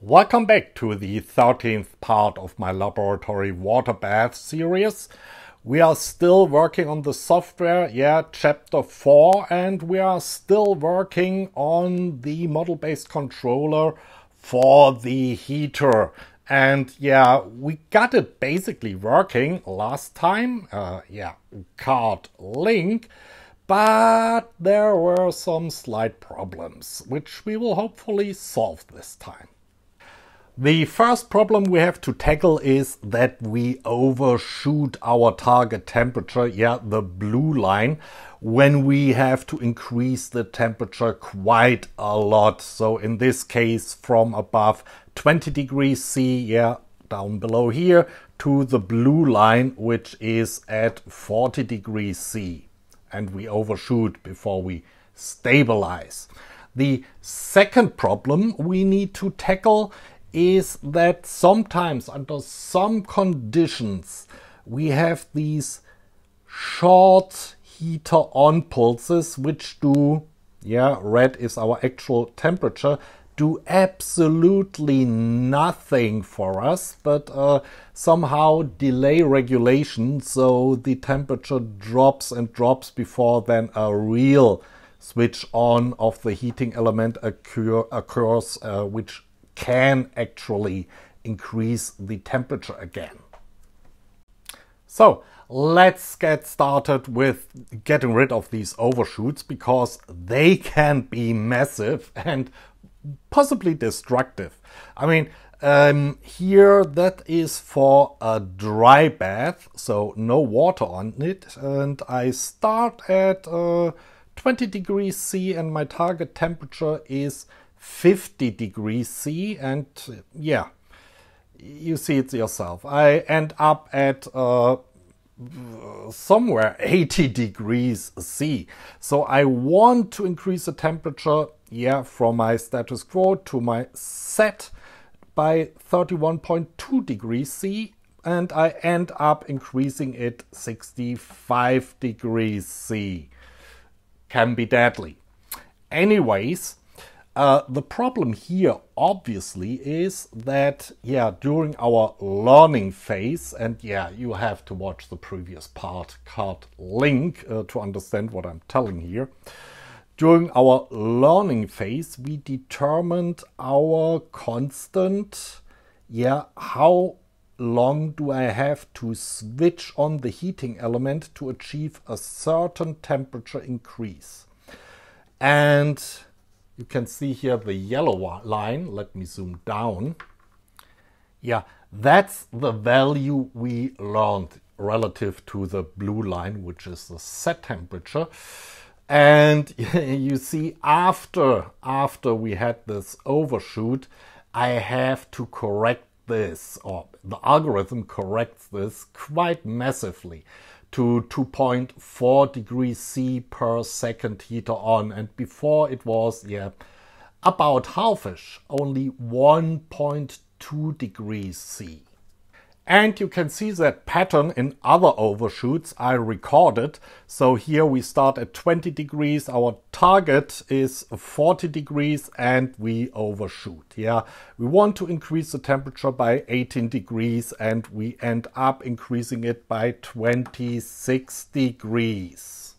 Welcome back to the 13th part of my laboratory water bath series. We are still working on the software, yeah, chapter 4, and we are still working on the model-based controller for the heater. And yeah, we got it basically working last time, uh, yeah, card link, but there were some slight problems, which we will hopefully solve this time. The first problem we have to tackle is that we overshoot our target temperature, yeah, the blue line, when we have to increase the temperature quite a lot. So in this case, from above 20 degrees C, yeah, down below here, to the blue line, which is at 40 degrees C. And we overshoot before we stabilize. The second problem we need to tackle is that sometimes under some conditions we have these short heater on pulses which do yeah red is our actual temperature do absolutely nothing for us but uh, somehow delay regulation so the temperature drops and drops before then a real switch on of the heating element occur, occurs uh, which can actually increase the temperature again. So let's get started with getting rid of these overshoots because they can be massive and possibly destructive. I mean, um, here that is for a dry bath, so no water on it. And I start at uh, 20 degrees C and my target temperature is 50 degrees C and yeah, you see it yourself. I end up at uh, somewhere 80 degrees C. So I want to increase the temperature, yeah, from my status quo to my set by 31.2 degrees C and I end up increasing it 65 degrees C. Can be deadly. Anyways, uh, the problem here obviously is that, yeah, during our learning phase, and yeah, you have to watch the previous part card link uh, to understand what I'm telling here. During our learning phase, we determined our constant, yeah, how long do I have to switch on the heating element to achieve a certain temperature increase. And you can see here the yellow line. Let me zoom down. Yeah, that's the value we learned relative to the blue line, which is the set temperature. And you see after, after we had this overshoot, I have to correct this, or the algorithm corrects this quite massively to 2.4 degrees C per second heater on. And before it was, yeah, about halfish, only 1.2 degrees C. And you can see that pattern in other overshoots I recorded. So here we start at 20 degrees. Our target is 40 degrees and we overshoot. Yeah, we want to increase the temperature by 18 degrees and we end up increasing it by 26 degrees.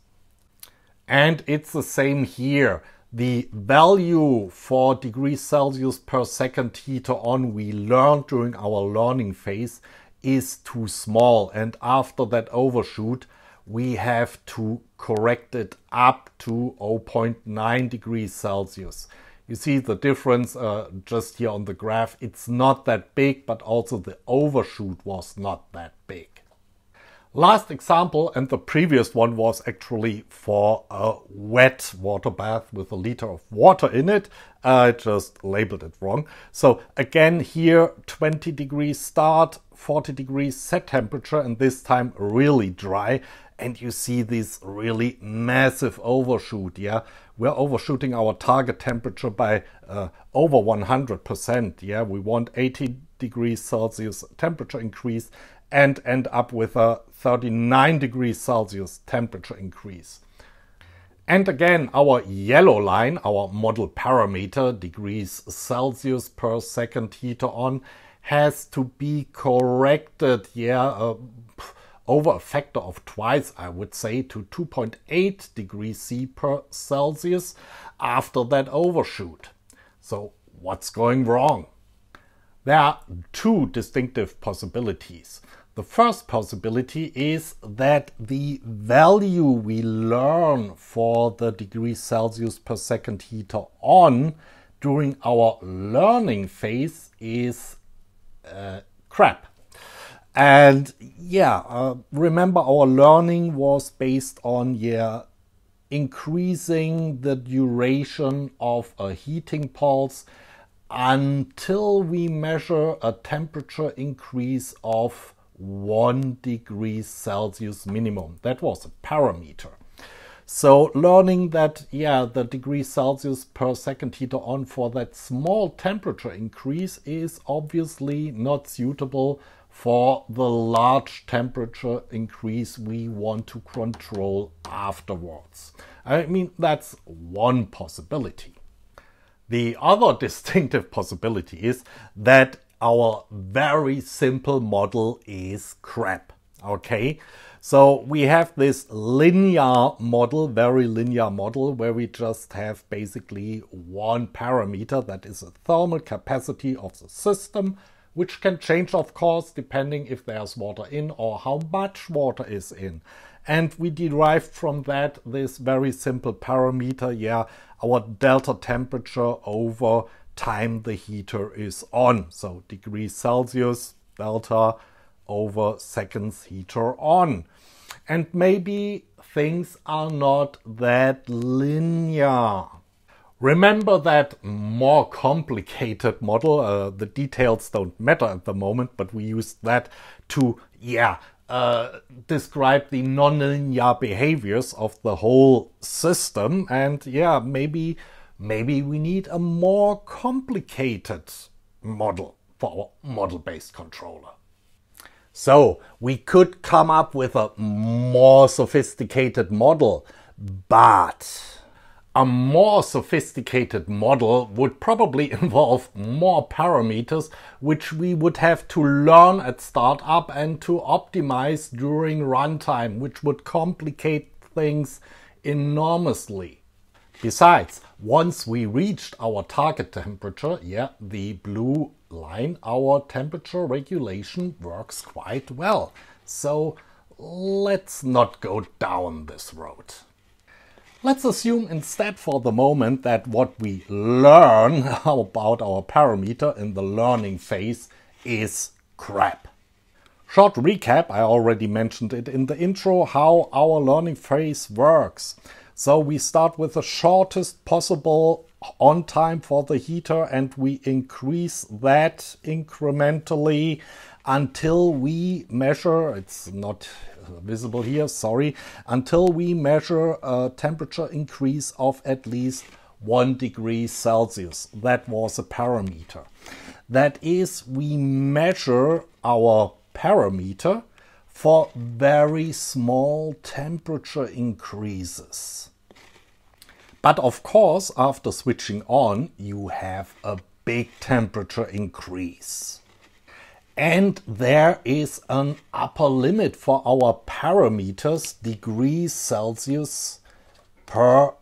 And it's the same here the value for degrees Celsius per second heater on we learned during our learning phase is too small and after that overshoot we have to correct it up to 0.9 degrees Celsius. You see the difference uh, just here on the graph. It's not that big, but also the overshoot was not that big. Last example, and the previous one was actually for a wet water bath with a liter of water in it. I just labeled it wrong. So again, here 20 degrees start, 40 degrees set temperature, and this time really dry. And you see this really massive overshoot. Yeah, we're overshooting our target temperature by uh, over 100%. Yeah, we want 80 degrees Celsius temperature increase and end up with a 39 degrees Celsius temperature increase. And again, our yellow line, our model parameter, degrees Celsius per second heater on, has to be corrected, yeah, uh, over a factor of twice, I would say, to 2.8 degrees C per Celsius after that overshoot. So what's going wrong? There are two distinctive possibilities. The first possibility is that the value we learn for the degree Celsius per second heater on during our learning phase is uh, crap. And yeah, uh, remember our learning was based on yeah increasing the duration of a heating pulse until we measure a temperature increase of 1 degree Celsius minimum. That was a parameter. So learning that, yeah, the degree Celsius per second heater on for that small temperature increase is obviously not suitable for the large temperature increase we want to control afterwards. I mean, that's one possibility. The other distinctive possibility is that our very simple model is crap. Okay, so we have this linear model, very linear model, where we just have basically one parameter that is a thermal capacity of the system, which can change, of course, depending if there's water in or how much water is in. And we derive from that this very simple parameter, yeah, our delta temperature over time the heater is on. So degrees Celsius delta over seconds heater on. And maybe things are not that linear. Remember that more complicated model. Uh, the details don't matter at the moment, but we use that to, yeah, uh, describe the nonlinear behaviors of the whole system. And yeah, maybe maybe we need a more complicated model for our model-based controller. So we could come up with a more sophisticated model, but a more sophisticated model would probably involve more parameters which we would have to learn at startup and to optimize during runtime, which would complicate things enormously. Besides, once we reached our target temperature, yeah, the blue line, our temperature regulation works quite well. So let's not go down this road. Let's assume instead for the moment that what we learn about our parameter in the learning phase is crap. Short recap, I already mentioned it in the intro, how our learning phase works. So we start with the shortest possible on time for the heater and we increase that incrementally until we measure, it's not visible here, sorry, until we measure a temperature increase of at least 1 degree Celsius. That was a parameter. That is, we measure our parameter for very small temperature increases. But of course, after switching on, you have a big temperature increase. And there is an upper limit for our parameters, degrees Celsius per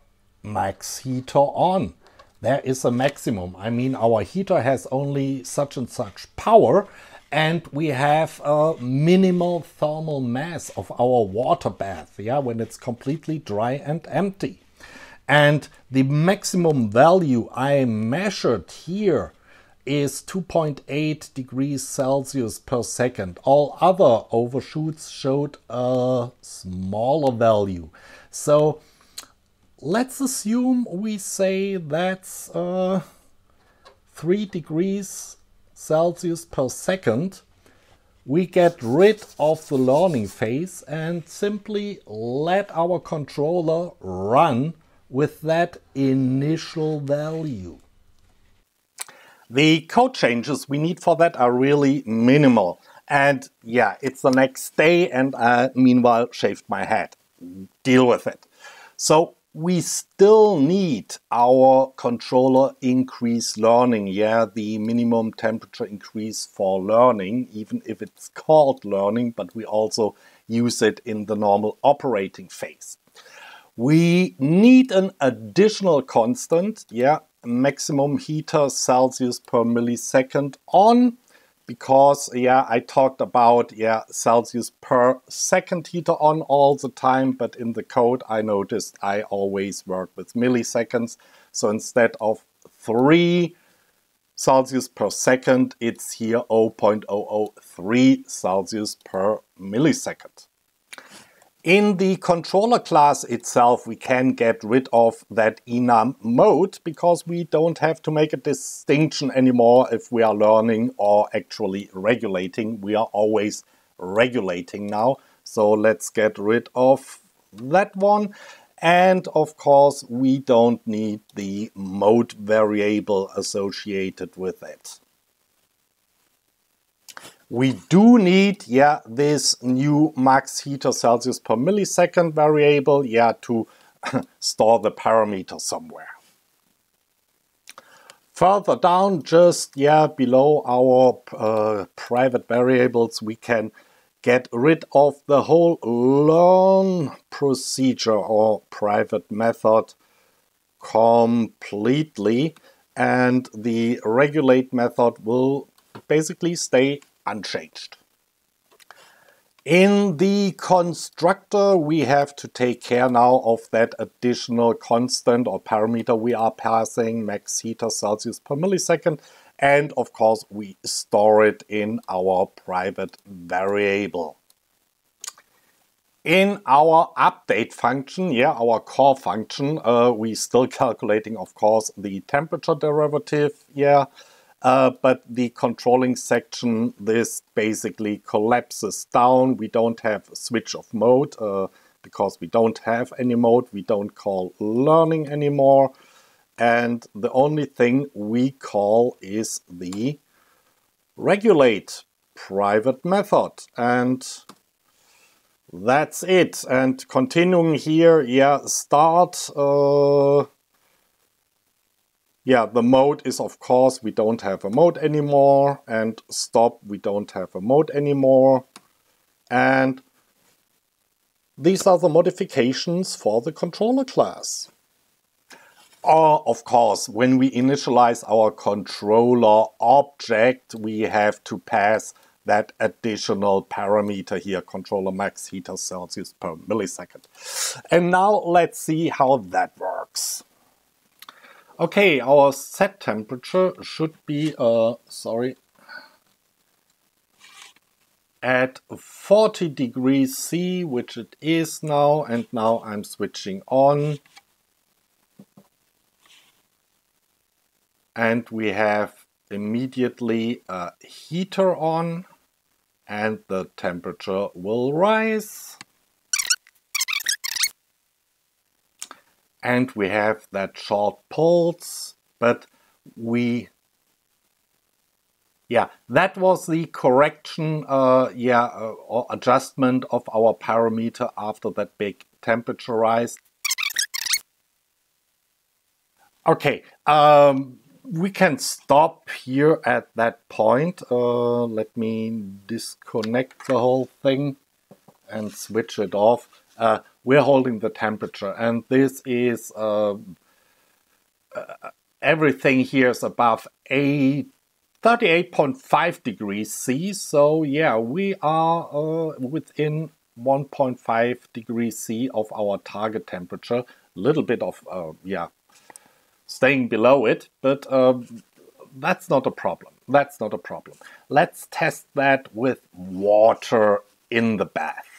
max heater on. There is a maximum. I mean, our heater has only such and such power, and we have a minimal thermal mass of our water bath, yeah, when it's completely dry and empty. And the maximum value I measured here is 2.8 degrees Celsius per second. All other overshoots showed a smaller value. So let's assume we say that's uh, 3 degrees Celsius per second, we get rid of the learning phase and simply let our controller run with that initial value. The code changes we need for that are really minimal. And yeah, it's the next day and I meanwhile shaved my head. Deal with it. So we still need our controller increase learning. Yeah, the minimum temperature increase for learning, even if it's called learning, but we also use it in the normal operating phase. We need an additional constant, yeah, maximum heater Celsius per millisecond on because yeah I talked about yeah Celsius per second heater on all the time but in the code I noticed I always work with milliseconds so instead of 3 Celsius per second it's here 0.003 Celsius per millisecond. In the controller class itself, we can get rid of that enum mode because we don't have to make a distinction anymore if we are learning or actually regulating. We are always regulating now. So let's get rid of that one. And of course, we don't need the mode variable associated with it we do need, yeah, this new max heater Celsius per millisecond variable, yeah, to store the parameter somewhere. Further down, just, yeah, below our uh, private variables, we can get rid of the whole long procedure or private method completely and the regulate method will basically stay unchanged. In the constructor, we have to take care now of that additional constant or parameter we are passing, max heater Celsius per millisecond. And of course, we store it in our private variable. In our update function, yeah, our core function, uh, we still calculating, of course, the temperature derivative, yeah, uh, but the controlling section, this basically collapses down. We don't have a switch of mode uh, because we don't have any mode. We don't call learning anymore. And the only thing we call is the regulate private method. And that's it. And continuing here, yeah, start uh, yeah, the mode is of course we don't have a mode anymore and stop we don't have a mode anymore and these are the modifications for the controller class. Or of course, when we initialize our controller object, we have to pass that additional parameter here, controller max heater Celsius per millisecond. And now let's see how that works. Okay, our set temperature should be, uh, sorry, at 40 degrees C, which it is now, and now I'm switching on. And we have immediately a heater on, and the temperature will rise. And we have that short pulse, but we yeah, that was the correction, uh, yeah, uh, or adjustment of our parameter after that big temperature rise. Okay, um, we can stop here at that point. Uh, let me disconnect the whole thing and switch it off. We're holding the temperature and this is uh, uh, everything here is above a 38.5 degrees C so yeah we are uh, within 1.5 degrees C of our target temperature a little bit of uh, yeah staying below it but um, that's not a problem that's not a problem. Let's test that with water in the bath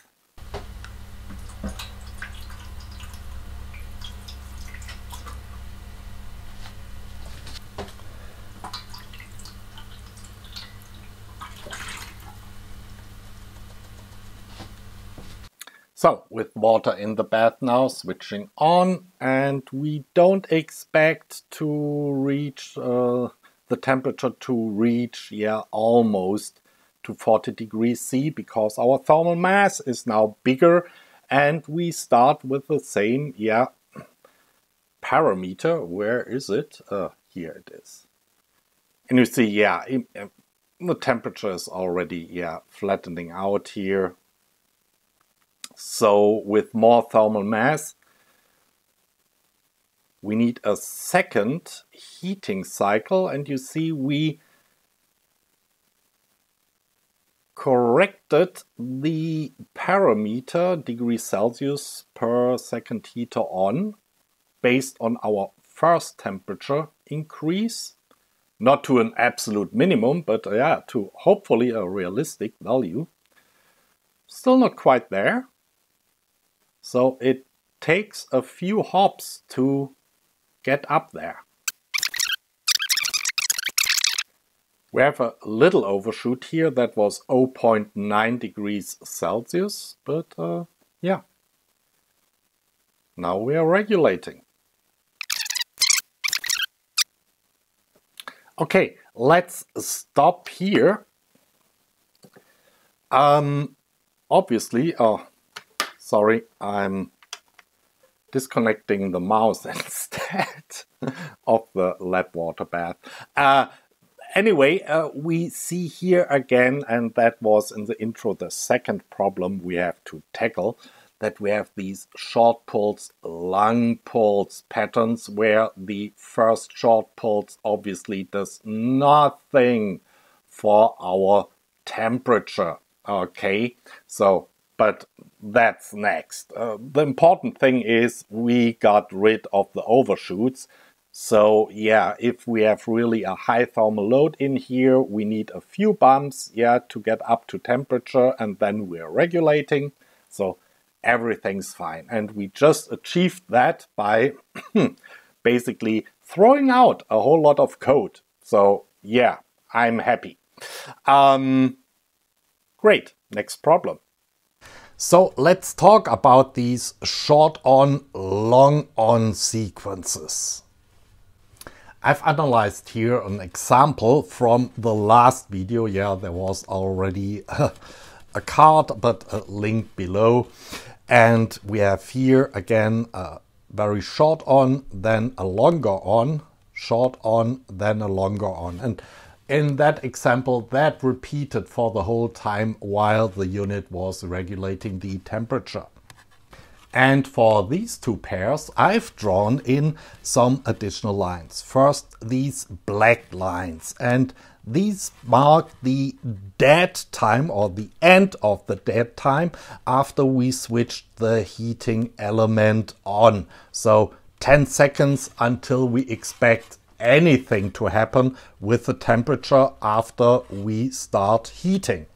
So with water in the bath now, switching on, and we don't expect to reach uh, the temperature to reach, yeah, almost to 40 degrees C because our thermal mass is now bigger and we start with the same, yeah, parameter. Where is it? Uh, here it is. And you see, yeah, the temperature is already, yeah, flattening out here. So with more thermal mass, we need a second heating cycle. And you see we corrected the parameter degree Celsius per second heater on based on our first temperature increase. Not to an absolute minimum but yeah to hopefully a realistic value. Still not quite there so it takes a few hops to get up there. We have a little overshoot here that was 0.9 degrees Celsius, but uh, yeah. Now we are regulating. Okay, let's stop here. Um, obviously, oh, Sorry, I'm disconnecting the mouse instead of the lab water bath. Uh, anyway, uh, we see here again, and that was in the intro the second problem we have to tackle, that we have these short pulse, long pulse patterns where the first short pulse obviously does nothing for our temperature. Okay, so but that's next. Uh, the important thing is we got rid of the overshoots. So yeah, if we have really a high thermal load in here, we need a few bumps, yeah, to get up to temperature and then we're regulating. So everything's fine. And we just achieved that by basically throwing out a whole lot of code. So yeah, I'm happy. Um, great, next problem. So let's talk about these short on, long on sequences. I've analyzed here an example from the last video. Yeah, there was already a card, but a link below. And we have here again a very short on, then a longer on, short on, then a longer on. And in that example, that repeated for the whole time while the unit was regulating the temperature. And for these two pairs, I've drawn in some additional lines. First, these black lines. And these mark the dead time or the end of the dead time after we switched the heating element on. So 10 seconds until we expect anything to happen with the temperature after we start heating.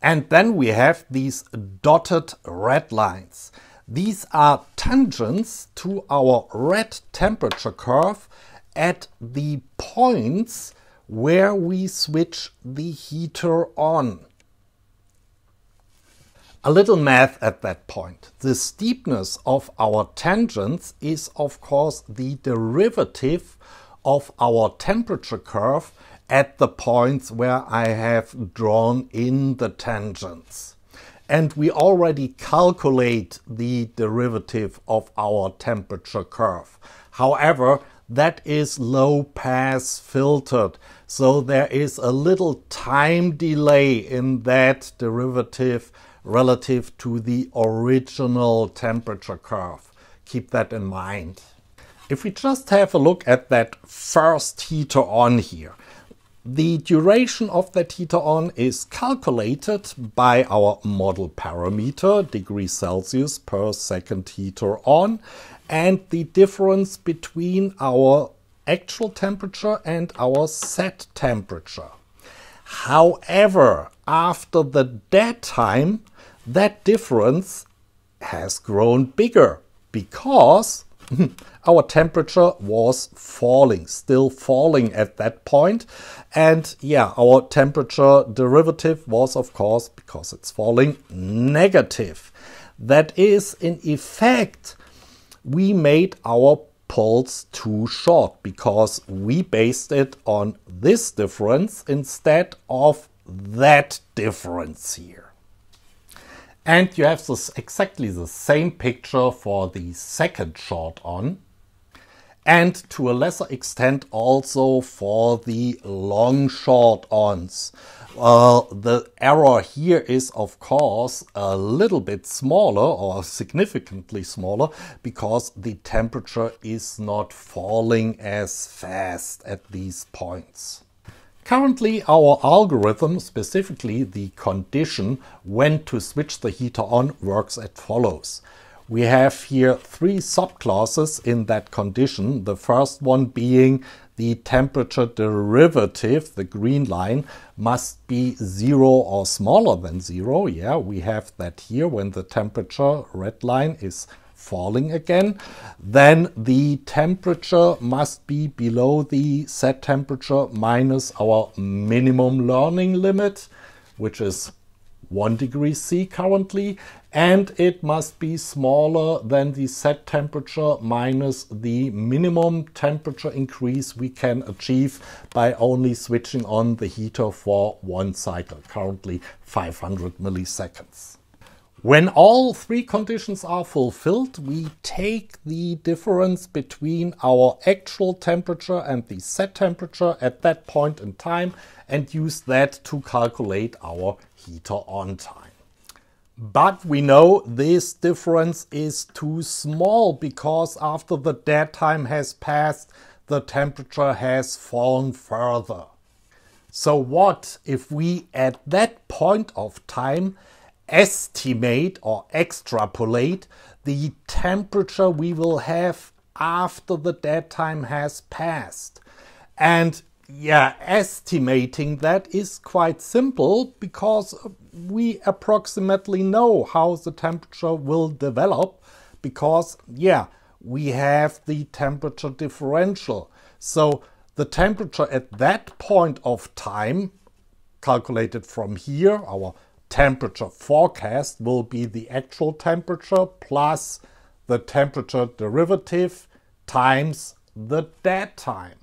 And then we have these dotted red lines. These are tangents to our red temperature curve at the points where we switch the heater on. A little math at that point. The steepness of our tangents is of course the derivative of our temperature curve at the points where I have drawn in the tangents. And we already calculate the derivative of our temperature curve. However, that is low pass filtered. So there is a little time delay in that derivative relative to the original temperature curve. Keep that in mind. If we just have a look at that first heater on here, the duration of that heater on is calculated by our model parameter, degrees Celsius per second heater on, and the difference between our actual temperature and our set temperature. However, after the dead time, that difference has grown bigger because our temperature was falling, still falling at that point. And yeah, our temperature derivative was, of course, because it's falling, negative. That is, in effect, we made our pulse too short because we based it on this difference instead of that difference here. And you have this exactly the same picture for the second short on. and to a lesser extent also for the long short ons. Uh, the error here is, of course, a little bit smaller or significantly smaller because the temperature is not falling as fast at these points. Currently, our algorithm, specifically the condition when to switch the heater on, works as follows. We have here three subclasses in that condition. The first one being the temperature derivative, the green line, must be zero or smaller than zero. Yeah, we have that here when the temperature, red line, is falling again. Then the temperature must be below the set temperature minus our minimum learning limit, which is 1 degree C currently, and it must be smaller than the set temperature minus the minimum temperature increase we can achieve by only switching on the heater for one cycle, currently 500 milliseconds. When all three conditions are fulfilled, we take the difference between our actual temperature and the set temperature at that point in time and use that to calculate our heater on time. But we know this difference is too small because after the dead time has passed, the temperature has fallen further. So what if we at that point of time estimate or extrapolate the temperature we will have after the dead time has passed. And yeah, estimating that is quite simple because we approximately know how the temperature will develop because, yeah, we have the temperature differential. So the temperature at that point of time, calculated from here, our temperature forecast will be the actual temperature plus the temperature derivative times the dead time.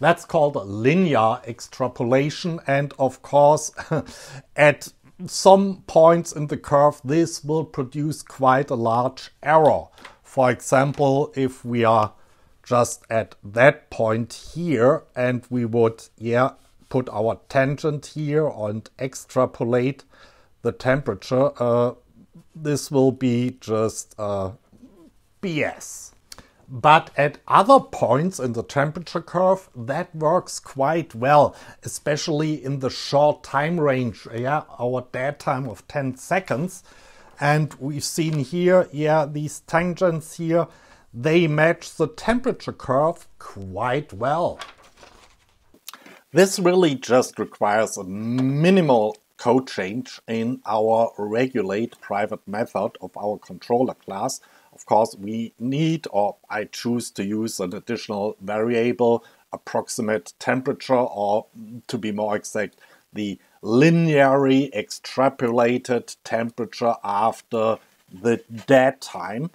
That's called linear extrapolation and of course at some points in the curve this will produce quite a large error. For example, if we are just at that point here and we would yeah put our tangent here and extrapolate the temperature, uh, this will be just uh, BS. But at other points in the temperature curve, that works quite well, especially in the short time range. Yeah, our dead time of 10 seconds. And we've seen here, yeah, these tangents here, they match the temperature curve quite well. This really just requires a minimal code change in our regulate private method of our controller class. Of course, we need, or I choose to use an additional variable, approximate temperature, or to be more exact, the linearly extrapolated temperature after the dead time.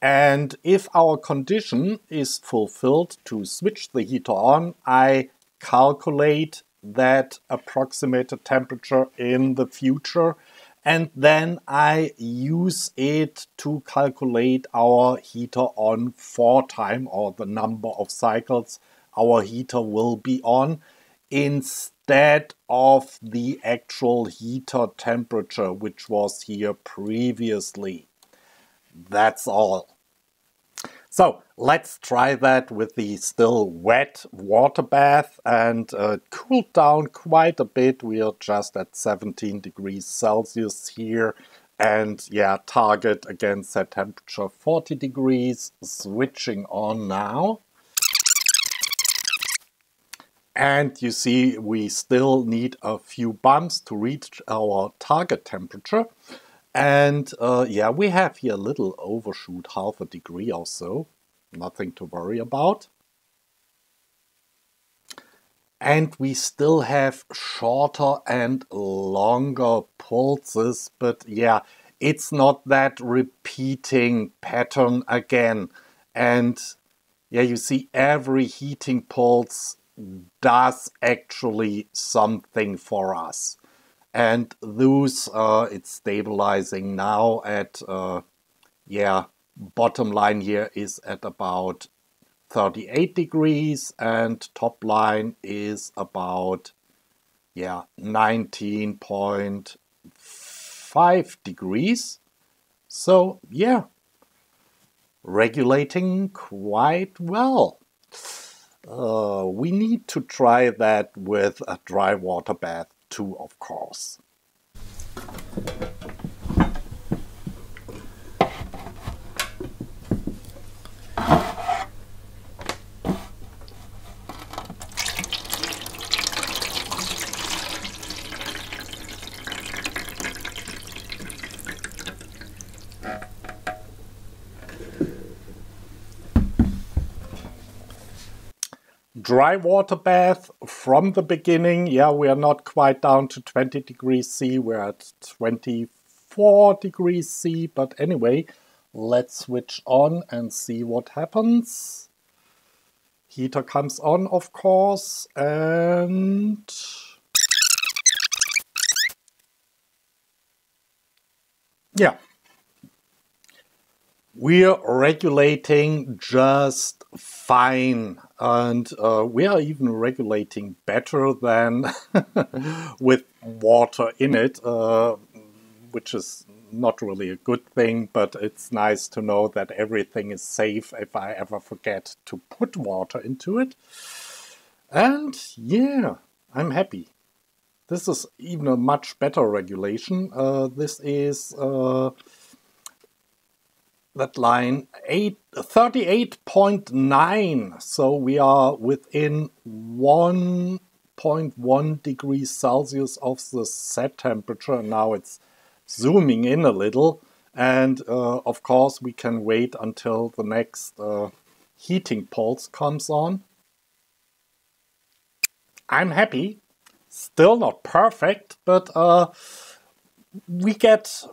And if our condition is fulfilled to switch the heater on, I calculate that approximated temperature in the future and then I use it to calculate our heater on for time or the number of cycles our heater will be on instead of the actual heater temperature which was here previously. That's all. So let's try that with the still wet water bath and uh, cooled down quite a bit. We are just at 17 degrees Celsius here. And yeah, target again set temperature 40 degrees. Switching on now. And you see we still need a few bumps to reach our target temperature. And uh, yeah, we have here a little overshoot, half a degree or so. Nothing to worry about. And we still have shorter and longer pulses, but yeah, it's not that repeating pattern again. And yeah, you see every heating pulse does actually something for us and those uh, it's stabilizing now at uh, yeah bottom line here is at about 38 degrees and top line is about yeah 19.5 degrees. So yeah regulating quite well. Uh, we need to try that with a dry water bath too of course dry water bath from the beginning. Yeah, we are not quite down to 20 degrees C. We're at 24 degrees C. But anyway, let's switch on and see what happens. Heater comes on, of course, and... Yeah. We're regulating just fine and uh, we are even regulating better than with water in it, uh, which is not really a good thing, but it's nice to know that everything is safe if I ever forget to put water into it. And yeah, I'm happy. This is even a much better regulation. Uh, this is uh, that line 38.9 so we are within 1.1 degrees Celsius of the set temperature. Now it's zooming in a little. And uh, of course we can wait until the next uh, heating pulse comes on. I'm happy. Still not perfect but uh, we get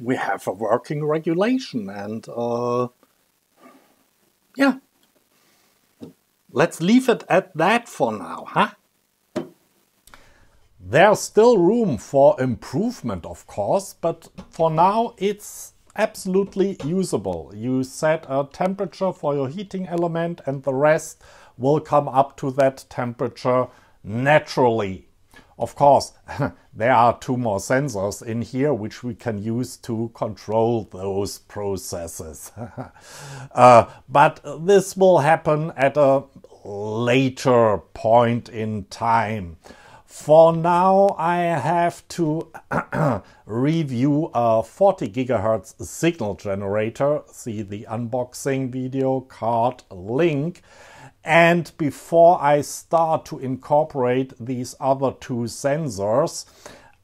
we have a working regulation and uh, yeah. Let's leave it at that for now huh? There's still room for improvement of course but for now it's absolutely usable. You set a temperature for your heating element and the rest will come up to that temperature naturally of course, there are two more sensors in here which we can use to control those processes. uh, but this will happen at a later point in time. For now, I have to review a 40 gigahertz signal generator. See the unboxing video card link. And before I start to incorporate these other two sensors,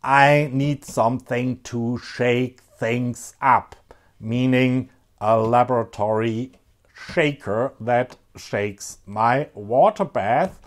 I need something to shake things up, meaning a laboratory shaker that shakes my water bath.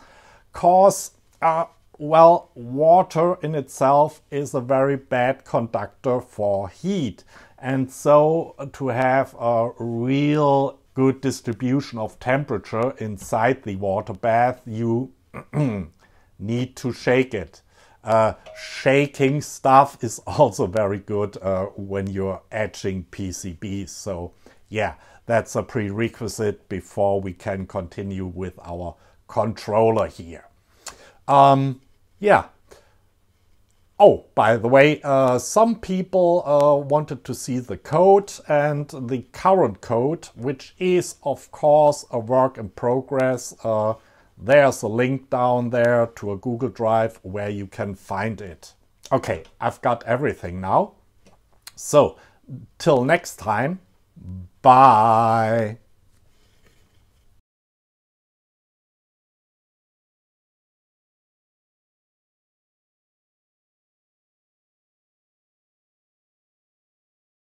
Cause, uh, well, water in itself is a very bad conductor for heat. And so to have a real good distribution of temperature inside the water bath, you need to shake it. Uh, shaking stuff is also very good uh, when you're etching PCBs. So yeah, that's a prerequisite before we can continue with our controller here. Um, yeah, Oh, by the way, uh, some people uh, wanted to see the code and the current code, which is, of course, a work in progress. Uh, there's a link down there to a Google Drive where you can find it. Okay, I've got everything now. So, till next time, bye.